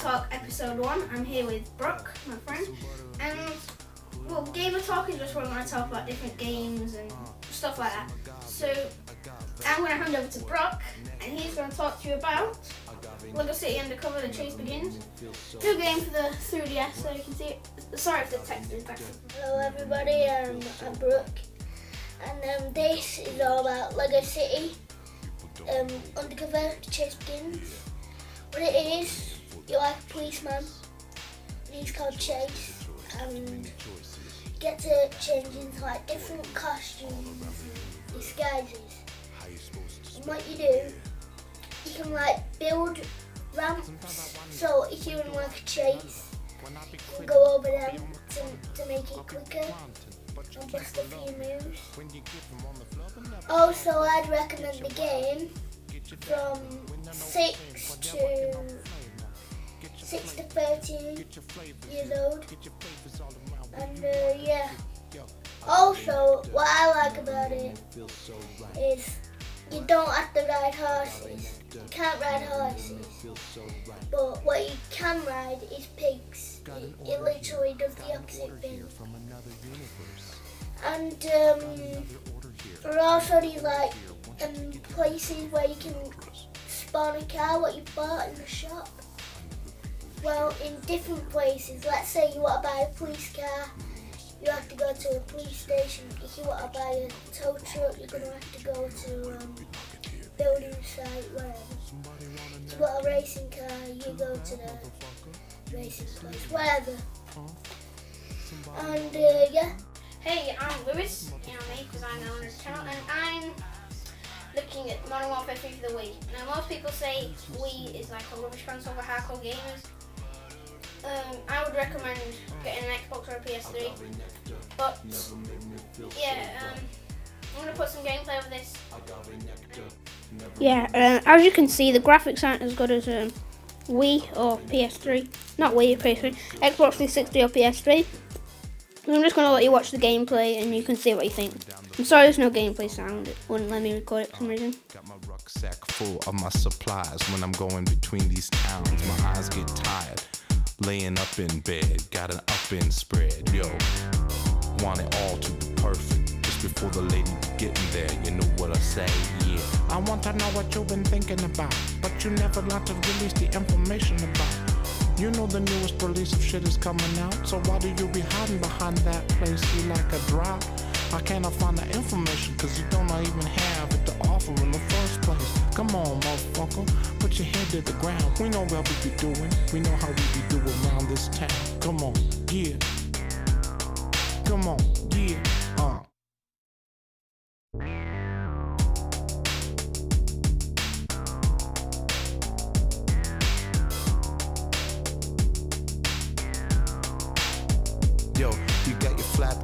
Talk episode one. I'm here with Brooke, my friend, and well, Gamer Talk is just where I'm going to talk about different games and stuff like that. So I'm going to hand over to Brooke, and he's going to talk to you about Lego City Undercover: The Chase Begins. New game for the 3DS, so you can see it. Sorry if the text is back. Hello everybody, um, I'm Brooke, and um, this is all about Lego City um, Undercover: The Chase Begins. What it is, you're like a policeman, he's called Chase, and get to change into like different costumes disguises. And what you do, you can like build ramps, so if you're in like a chase, you can go over them to, to make it quicker and bust a few moves. Also, I'd recommend the game from 6 to 6 to 13 years old. And uh, yeah. Also, what I like about it is you don't have to ride horses. You can't ride horses. But what you can ride is pigs. It, it literally does the opposite thing. And um, there are also these like um, places where you can car what you bought in the shop. Well, in different places. Let's say you want to buy a police car, you have to go to a police station. If you want to buy a tow truck, you're going to have to go to um, building site, wherever. If you want a racing car, you go to the racing place, wherever. And uh, yeah. Hey, I'm Lewis, you know me, because I'm the owner of the channel, and I'm looking at Modern Warfare 3 for the Wii. Now, most people say Wii is like a rubbish console for hardcore gamers. Um, I would recommend getting an Xbox or a PS3, but yeah, um, I'm gonna put some gameplay of this. Yeah, uh, as you can see, the graphics aren't as good as um, Wii or PS3. Not Wii or PS3, Xbox 360 or PS3. I'm just gonna let you watch the gameplay and you can see what you think. I'm sorry there's no gameplay sound, it wouldn't let me record it for some uh, reason. Got my rucksack full of my supplies when I'm going between these towns. My eyes get tired, laying up in bed, got an up in spread. Yo, want it all to be perfect. Just before the lady getting there, you know what I say? Yeah. I want to know what you've been thinking about, but you never like to release the information about. You know the newest release of shit is coming out, so why do you be hiding behind that place you like a drop? I cannot find the information, cause you don't even have it to offer in the first place. Come on, motherfucker, put your head to the ground. We know what we be doing, we know how we be doing around this town. Come on, yeah. Come on, yeah,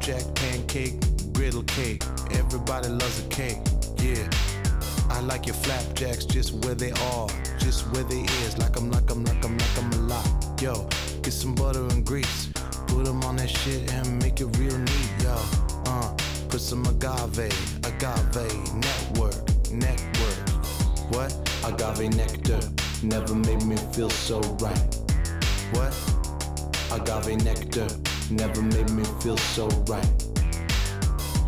flapjack, pancake, griddle cake. Everybody loves a cake, yeah. I like your flapjacks just where they are, just where they is. Like I'm, like I'm, like I'm, like I'm a lot. Yo, get some butter and grease, put them on that shit and make it real neat, yo. Uh, put some agave, agave, network, network. What? Agave nectar never made me feel so right. What? Agave nectar never made me feel so right.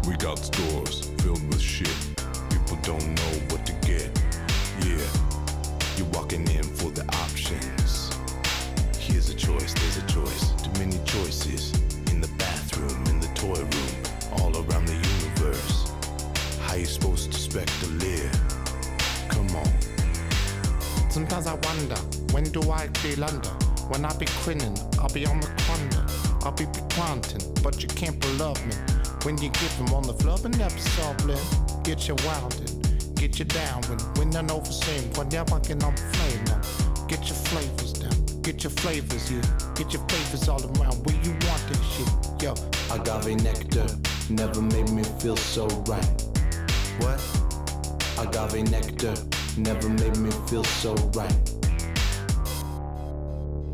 We got stores filled with shit. People don't know what to get. Yeah, you're walking in for the options. Here's a choice, there's a choice. Too many choices in the bathroom, in the toy room, all around the universe. How you supposed to expect to live? Come on. Sometimes I wonder, when do I feel under? When I be grinning, I'll be on the corner. I'll be quanting, but you can't love me. When you get them on the flub and never sobbing, get you wildin', get you down when when none overseen, whenever can I'm flame now. Get your flavors down, get your flavors, yeah. Get your flavors all around where you want this shit, yo. Agave nectar never made me feel so right. What? Agave nectar never made me feel so right.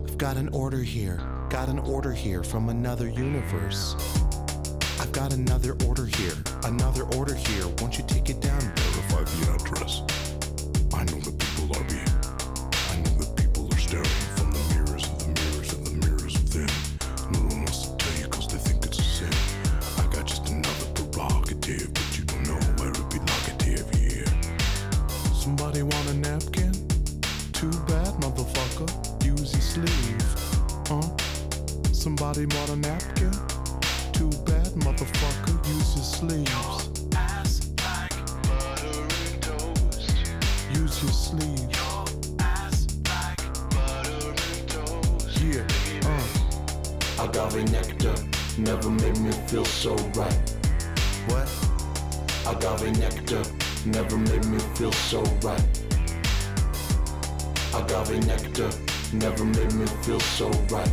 I've got an order here, Got an order here from another universe. I've got another order here, another order here. Won't you take it down? Verify the address. I know the people are being. I know the people are staring from the mirrors of the mirrors of the mirrors of them. No one wants to tell you cause they think it's a sin. I got just another prerogative, but you don't know where it be located here. Somebody want a napkin? Too bad, motherfucker. Use your sleeve. Huh? Bought a napkin? Too bad, motherfucker, use your sleeves. Your ass like buttery toast. Use your sleeves. Your ass like buttery toast. Yeah, uh. Agave nectar never made me feel so right. What? Agave nectar never made me feel so right. Agave nectar never made me feel so right.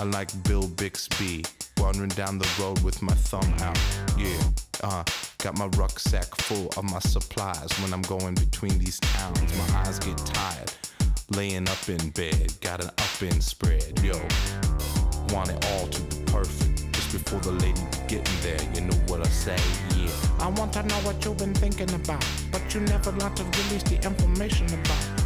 I like Bill Bixby, wandering down the road with my thumb out. Yeah, uh, got my rucksack full of my supplies when I'm going between these towns. My eyes get tired, laying up in bed, got an up in spread. Yo, want it all to be perfect. Just before the lady getting there, you know what I say? Yeah, I want to know what you've been thinking about, but you never like to release the information about.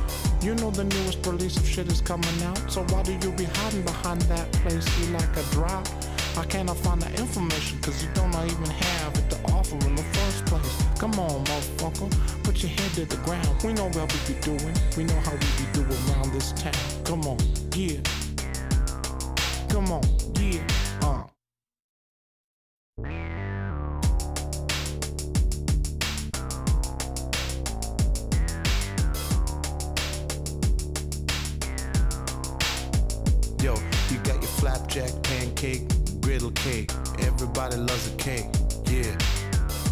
You know the newest release of shit is coming out, so why do you be hiding behind that place you like a drop? I cannot find the information, cause you don't even have it to offer in the first place. Come on, motherfucker, put your head to the ground. We know what we be doing, we know how we be doing around this town. Come on, yeah. Come on, yeah, uh. You got your flapjack, pancake, griddle cake. Everybody loves a cake, yeah.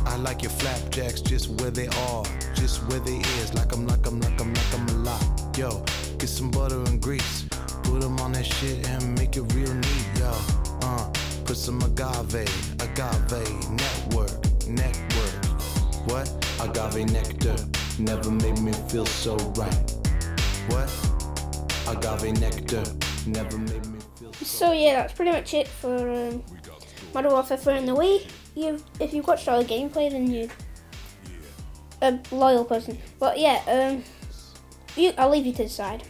I like your flapjacks just where they are, just where they is. Like I'm, like I'm, like I'm, like I'm a lot. Yo, get some butter and grease, put them on that shit and make it real neat, yo. Uh, put some agave, agave, network, network. What? Agave nectar never made me feel so right. What? Agave nectar never made me feel so yeah, that's pretty much it for um, Modern Warfare 4 in the Wii. You've, if you've watched all the gameplay, then you're a loyal person. But yeah, um, you, I'll leave you to decide.